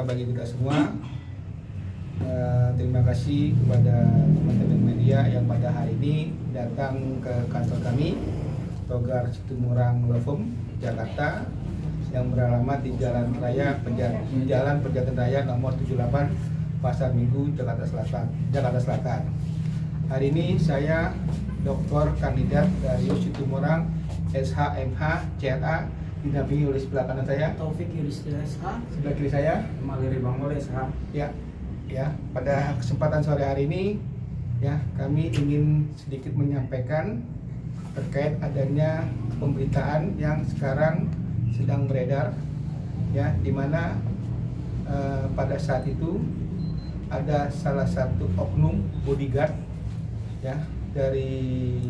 bagi kita semua. Eh, terima kasih kepada teman-teman media yang pada hari ini datang ke kantor kami Togar Situmurang Lofum Jakarta yang beralamat di Jalan Raya Peja- Jalan Pejaten Raya nomor 78 Pasar Minggu Jakarta Selatan Jakarta Selatan. Hari ini saya Dr. Kandidat Dario Situmorang SHMH CRA didampingi oleh sebelah kanan saya. Taufik Yudhistira SH sebelah kiri saya. Maliri Bangol SH Ya, ya. Pada kesempatan sore hari ini, ya kami ingin sedikit menyampaikan terkait adanya pemberitaan yang sekarang sedang beredar, ya, di mana eh, pada saat itu ada salah satu oknum bodyguard, ya, dari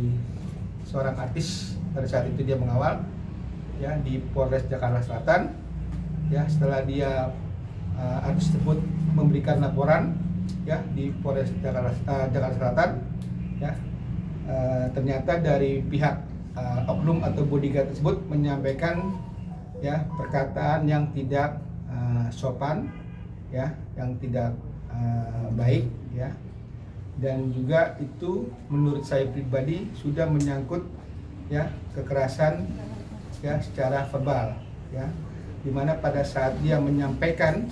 seorang artis. Pada saat itu dia mengawal, ya, di Polres Jakarta Selatan, ya, setelah dia uh, artis tersebut memberikan laporan ya di Polres Jakarta, uh, Jakarta Selatan. Ya uh, ternyata dari pihak uh, oknum atau bodyguard tersebut menyampaikan ya perkataan yang tidak uh, sopan ya yang tidak uh, baik ya. Dan juga itu menurut saya pribadi sudah menyangkut ya kekerasan ya secara verbal ya. Di mana pada saat dia menyampaikan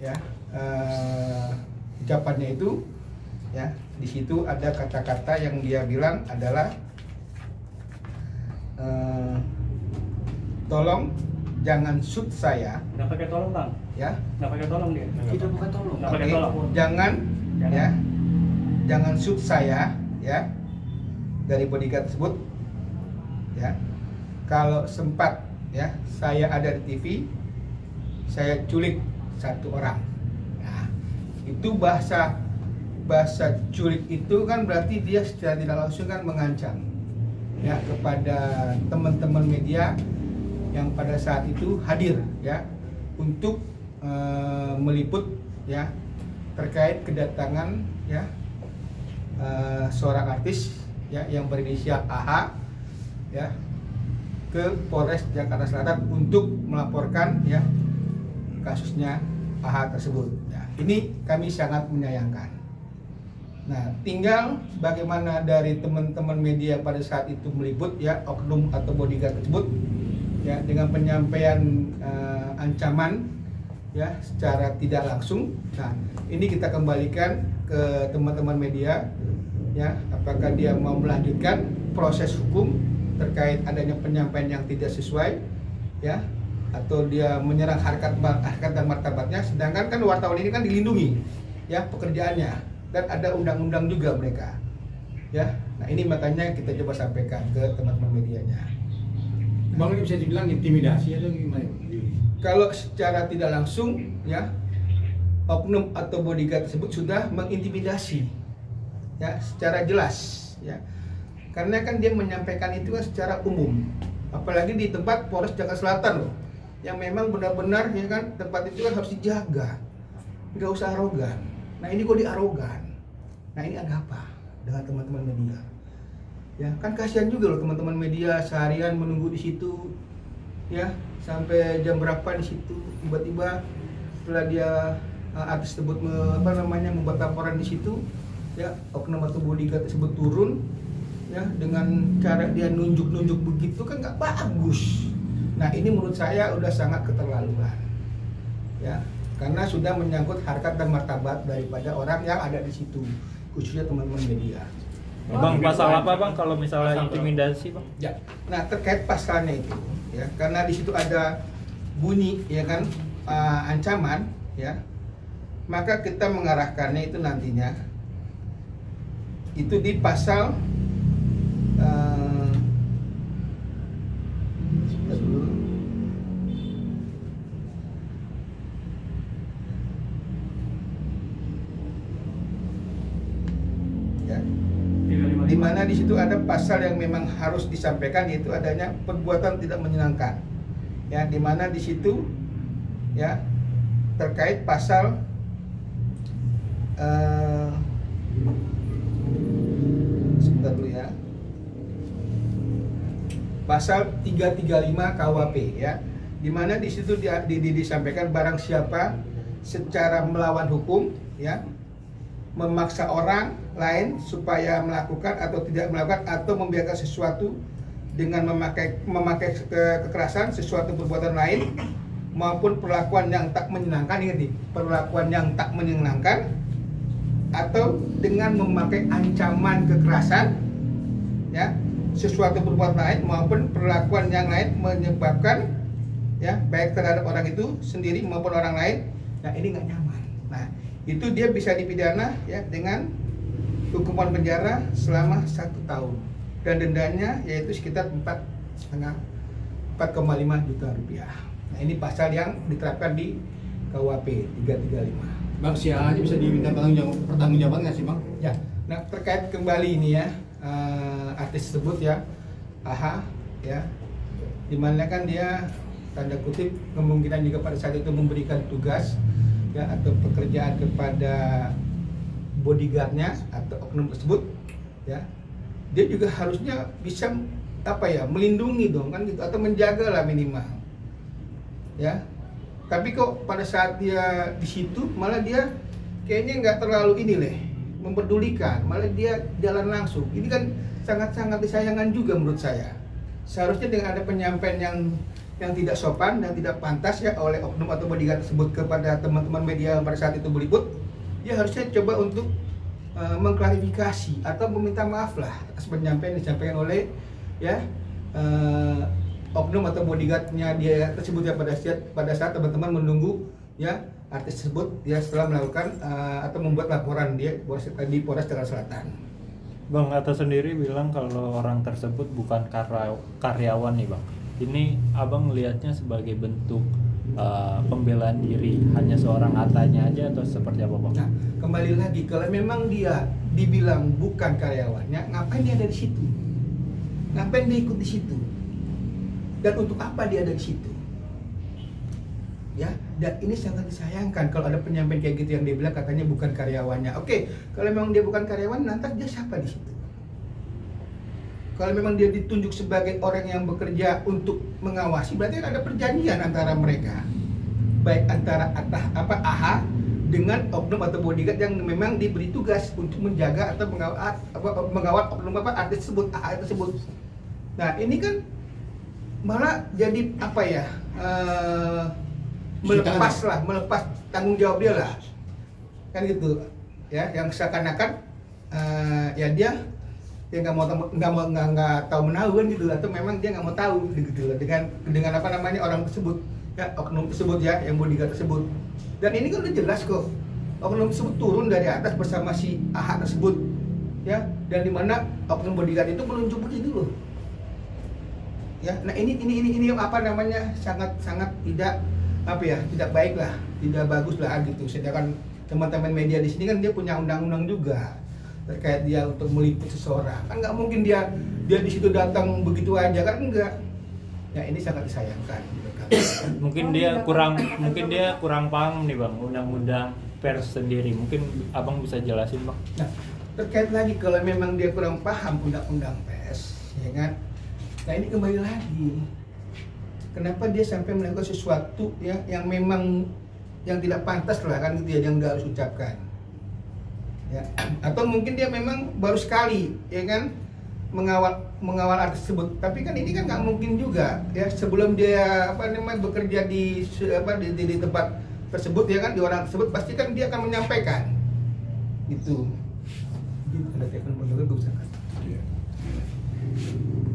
ya eh, ucapannya itu ya di situ ada kata-kata yang dia bilang adalah eh, tolong jangan shoot saya. Nggak pakai tolong bang, ya. Nggak pakai tolong dia. Tidak bukan tolong. Nggak pakai tolong. jangan Jangan. ya. Jangan shoot saya ya dari bodyguard tersebut ya kalau sempat ya saya ada di TV saya culik satu orang. Nah, itu bahasa bahasa culik itu kan berarti dia secara tidak langsung kan mengancam ya kepada teman-teman media yang pada saat itu hadir ya untuk eh, meliput ya terkait kedatangan ya eh, seorang artis ya yang berinisial AH ya ke Polres Jakarta Selatan untuk melaporkan ya kasusnya AH tersebut. Ya, ini kami sangat menyayangkan. Nah, tinggal bagaimana dari teman-teman media pada saat itu meliput ya oknum atau bodyguard tersebut ya dengan penyampaian eh, ancaman ya secara tidak langsung. Nah, ini kita kembalikan ke teman-teman media ya apakah dia mau melanjutkan proses hukum terkait adanya penyampaian yang tidak sesuai ya atau dia menyerang harkat harkat dan martabatnya sedangkan kan wartawan ini kan dilindungi ya pekerjaannya dan ada undang-undang juga mereka ya. Nah ini makanya kita coba sampaikan ke teman-teman medianya. Bang ini bisa dibilang intimidasi atau gimana? kalau secara tidak langsung ya oknum atau bodyguard tersebut sudah mengintimidasi ya secara jelas ya karena kan dia menyampaikan itu kan secara umum. Apalagi di tempat Polres Jakarta Selatan loh yang memang benar-benar ya kan tempat itu kan harus dijaga. Nggak usah arogan. Nah ini kok diarogan nah ini ada apa dengan teman-teman media? Ya kan kasihan juga loh teman-teman media seharian menunggu di situ ya sampai jam berapa di situ. Tiba-tiba setelah dia uh, artis tersebut apa namanya membuat laporan di situ ya oknum atau bodyguard tersebut turun ya dengan cara dia nunjuk-nunjuk begitu kan nggak bagus. Nah ini menurut saya udah sangat keterlaluan ya. Karena sudah menyangkut harkat dan martabat daripada orang yang ada di situ khususnya teman-teman media. Bang pasal apa bang? Kalau misalnya Pasal intimidasi bang? Ya, nah terkait pasalnya itu, ya karena di situ ada bunyi, ya kan uh, ancaman, ya. Maka kita mengarahkannya itu nantinya itu di pasal di situ ada pasal yang memang harus disampaikan yaitu adanya perbuatan tidak menyenangkan. Ya di mana di situ ya terkait pasal eh, sebentar dulu ya. Pasal 335 KWP ya. Di mana di situ di, di- di- disampaikan barang siapa secara melawan hukum ya memaksa orang lain supaya melakukan atau tidak melakukan atau membiarkan sesuatu dengan memakai memakai ke- kekerasan sesuatu perbuatan lain maupun perlakuan yang tak menyenangkan nih perlakuan yang tak menyenangkan atau dengan memakai ancaman kekerasan ya sesuatu perbuatan lain maupun perlakuan yang lain menyebabkan ya baik terhadap orang itu sendiri maupun orang lain nah ini nggak nyaman. Nah itu dia bisa dipidana ya dengan hukuman penjara selama satu tahun. Dan dendanya yaitu sekitar empat setengah 4,5 juta rupiah. Nah ini pasal yang diterapkan di KUHP 335 Bang, si A aja bisa diminta tanggung jawab, pertanggung jawaban nggak sih bang? Ya, nah terkait kembali ini ya eh, artis tersebut ya, AHA ya, di mana kan dia tanda kutip kemungkinan juga pada saat itu memberikan tugas ya atau pekerjaan kepada bodyguardnya atau oknum tersebut ya, dia juga harusnya bisa apa ya melindungi dong kan gitu atau menjaga lah minimal ya. Tapi kok pada saat dia di situ malah dia kayaknya nggak terlalu ini leh mempedulikan malah dia jalan langsung. Ini kan sangat-sangat disayangkan juga menurut saya. Seharusnya dengan ada penyampaian yang yang tidak sopan dan tidak pantas ya oleh oknum atau bodyguard tersebut kepada teman-teman media pada saat itu meliput dia harusnya coba untuk eh, mengklarifikasi atau meminta maaf lah atas penyampaian disampaikan oleh ya eh, oknum atau bodyguardnya dia tersebut ya pada saat pada saat teman-teman menunggu ya artis tersebut ya setelah melakukan eh, atau membuat laporan dia di Polres Jakarta Selatan. Bang Atta sendiri bilang kalau orang tersebut bukan karya- karyawan nih bang. Ini abang melihatnya sebagai bentuk uh, pembelaan diri hanya seorang Atanya aja atau seperti apa bang? Nah, kembali lagi kalau memang dia dibilang bukan karyawannya, ngapain dia ada di situ? Ngapain dia ikut di situ? Dan untuk apa dia ada di situ? Ya, dan ini sangat disayangkan kalau ada penyampaian kayak gitu yang dia bilang katanya bukan karyawannya. Oke, kalau memang dia bukan karyawan, nanti dia siapa di situ? Kalau memang dia ditunjuk sebagai orang yang bekerja untuk mengawasi, berarti ada perjanjian antara mereka. Baik antara atah apa AHA dengan oknum atau bodyguard yang memang diberi tugas untuk menjaga atau mengawal apa, mengawal oknum apa artis tersebut AHA tersebut. Nah ini kan malah jadi apa ya eh, melepas lah melepas tanggung jawab dia lah. Kan gitu ya yang seakan-akan eh, ya dia dia nggak mau nggak mau nggak tahu menahu kan gitu atau memang dia nggak mau tahu gitu loh dengan dengan apa namanya orang tersebut ya oknum tersebut ya yang bodyguard tersebut. Dan ini kan udah jelas kok oknum tersebut turun dari atas bersama si AHA tersebut ya. Dan di mana oknum bodyguard itu menunjuk begini loh. Ya nah ini ini ini ini apa namanya sangat sangat tidak apa ya tidak baik lah tidak bagus lah gitu. Sedangkan teman-teman media di sini kan dia punya undang-undang juga terkait dia untuk meliput seseorang kan nggak mungkin dia dia di situ datang begitu aja kan enggak ya ini sangat disayangkan gitu kan. Mungkin dia kurang mungkin dia kurang paham nih bang undang-undang pers sendiri. Mungkin abang bisa jelasin bang? Nah, terkait lagi kalau memang dia kurang paham undang-undang pers, ya kan? Nah ini kembali lagi, kenapa dia sampai melakukan sesuatu ya yang memang yang tidak pantas lah kan gitu ya, yang nggak harus ucapkan. Ya, atau mungkin dia memang baru sekali, ya kan? mengawal mengawal artis tersebut. Tapi kan ini kan nggak mungkin juga ya. Sebelum dia apa namanya bekerja di apa di, di, di tempat tersebut ya kan di orang tersebut pasti kan dia akan menyampaikan. Gitu, ada telepon pondoknya gue usahakan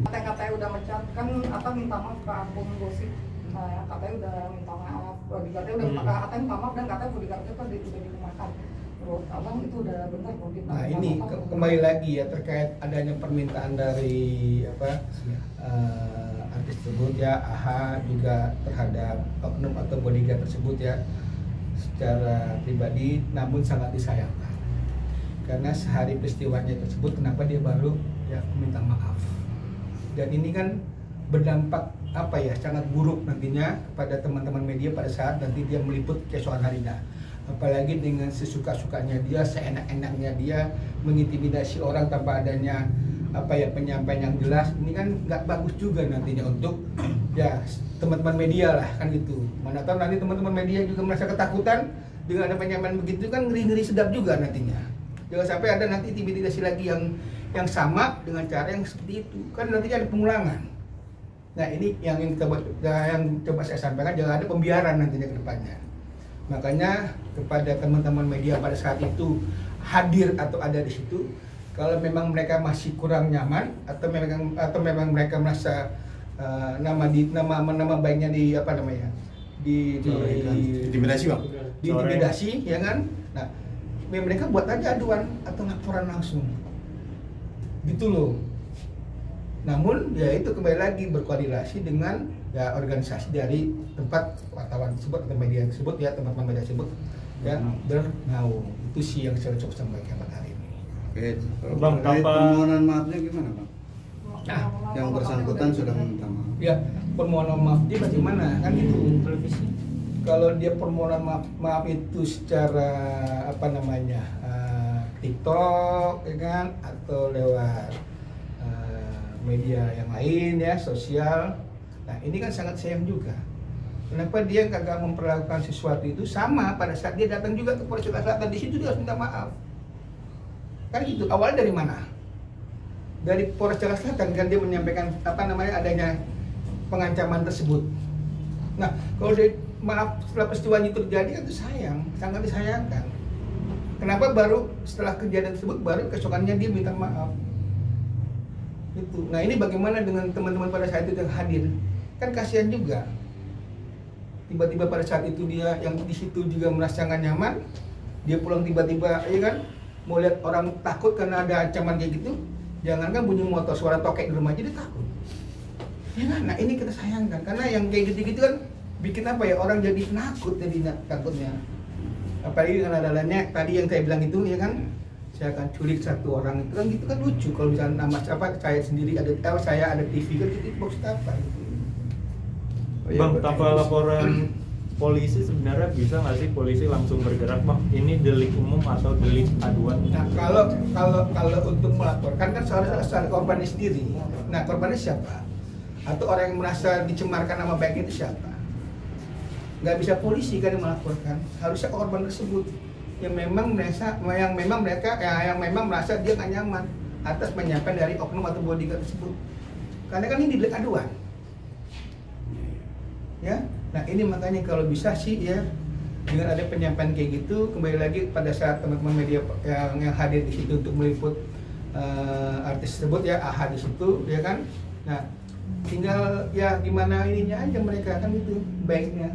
Katanya katanya udah mecat kan apa minta maaf ke akun gosip. Nah, katanya udah minta maaf. Bodyguardnya udah Hmm. minta katanya minta maaf dan katanya bodyguardnya kan di- udah dirumahkan menurut abang itu udah benar kalau kita Nah ini ke- kembali lagi ya terkait adanya permintaan dari apa eh, artis tersebut ya. AHA juga terhadap oknum atau bodyguard tersebut ya secara pribadi namun sangat disayangkan. Karena sehari peristiwanya tersebut kenapa dia baru ya meminta maaf. Dan ini kan berdampak apa ya sangat buruk nantinya kepada teman-teman media pada saat nanti dia meliput keesokan harinya apalagi dengan sesuka-sukanya dia seenak-enaknya dia mengintimidasi orang tanpa adanya apa ya penyampaian yang jelas. Ini kan nggak bagus juga nantinya untuk ya teman-teman media lah kan gitu. Mana tahu nanti teman-teman media juga merasa ketakutan dengan ada penyampaian begitu kan ngeri-ngeri sedap juga nantinya. Jangan sampai ada nanti intimidasi lagi yang yang sama dengan cara yang seperti itu. Kan nantinya ada pengulangan. Nah ini yang yang coba yang coba saya sampaikan jangan ada pembiaran nantinya ke depannya. Makanya kepada teman-teman media pada saat itu hadir atau ada di situ kalau memang mereka masih kurang nyaman atau memang atau memang mereka merasa uh, nama di nama nama baiknya di apa namanya di, di Intimidasi bang. diintimidasi ya kan? Nah mereka buat aja aduan atau laporan langsung. Gitu loh. Namun ya itu kembali lagi berkoordinasi dengan ya organisasi dari tempat wartawan tersebut atau media tersebut ya teman-teman media tersebut ya bernaung itu sih yang saya coba sampaikan pada hari ini. Oke, Bang, terkait tanpa- permohonan maafnya gimana bang? Nah, Yang bersangkutan sudah meminta maaf. ya permohonan maaf dia bagaimana? Kan gitu televisi. Kalau dia permohonan maaf, maaf itu secara apa namanya eh, TikTok ya kan? Atau lewat eh, media yang lain ya sosial. Nah ini kan sangat sayang juga kenapa dia kagak memperlakukan sesuatu itu sama pada saat dia datang juga ke Polres Jakarta Selatan di situ dia harus minta maaf kan gitu awalnya dari mana dari Polres Jakarta Selatan kan dia menyampaikan apa namanya adanya pengancaman tersebut Nah, kalau dia maaf setelah peristiwa itu terjadi kan itu sayang, sangat disayangkan. Kenapa baru setelah kejadian tersebut baru keesokannya dia minta maaf? Itu. Nah ini bagaimana dengan teman-teman pada saat itu yang hadir? Kan kasihan juga. Tiba-tiba pada saat itu dia yang di situ juga merasa nggak nyaman, dia pulang tiba-tiba, ya kan? Mau lihat orang takut karena ada ancaman kayak gitu, jangankan bunyi motor suara tokek di rumah aja dia takut. Ya kan? Nah ini kita sayangkan karena yang kayak gitu-gitu kan bikin apa ya orang jadi nakut jadi takutnya. Apalagi dengan adanya tadi yang saya bilang itu ya kan saya akan culik satu orang itu kan gitu kan lucu kalau misalnya nama apa saya sendiri ada apa saya ada TV kan gitu itu maksud apa gitu. Oh, iya, bang tanpa laporan polisi sebenarnya bisa nggak sih polisi langsung bergerak bang ini delik umum atau delik aduan Nah kalau kalau kalau untuk melaporkan kan seharusnya secara korbannya sendiri. Nah korbannya siapa? Atau orang yang merasa dicemarkan nama baik itu siapa? Nggak bisa polisi kan yang melaporkan. Harusnya korban tersebut yang memang merasa yang memang mereka ya, yang memang merasa dia nggak nyaman atas penyampaian dari oknum atau bodyguard tersebut. Karena kan ini delik aduan. Ya, nah ini makanya kalau bisa sih ya dengan ada penyampaian kayak gitu kembali lagi pada saat teman-teman media yang, yang hadir di situ untuk meliput eh, artis tersebut ya AHA di situ ya kan? Nah tinggal ya gimana ininya aja mereka kan itu baiknya.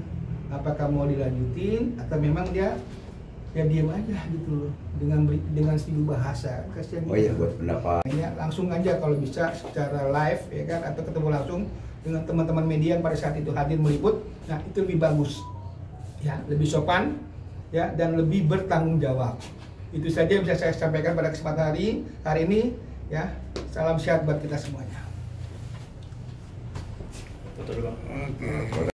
Apakah mau dilanjutin atau memang dia ya diam aja gitu loh dengan beri- dengan seribu bahasa. Kasihan Oh iya buat pendapat. Ini langsung aja kalau bisa secara live ya kan? Atau ketemu langsung dengan teman-teman media yang pada saat itu hadir meliput, nah itu lebih bagus, ya lebih sopan, ya dan lebih bertanggung jawab. Itu saja yang bisa saya sampaikan pada kesempatan hari hari ini, ya salam sehat buat kita semuanya. betul bang Oke.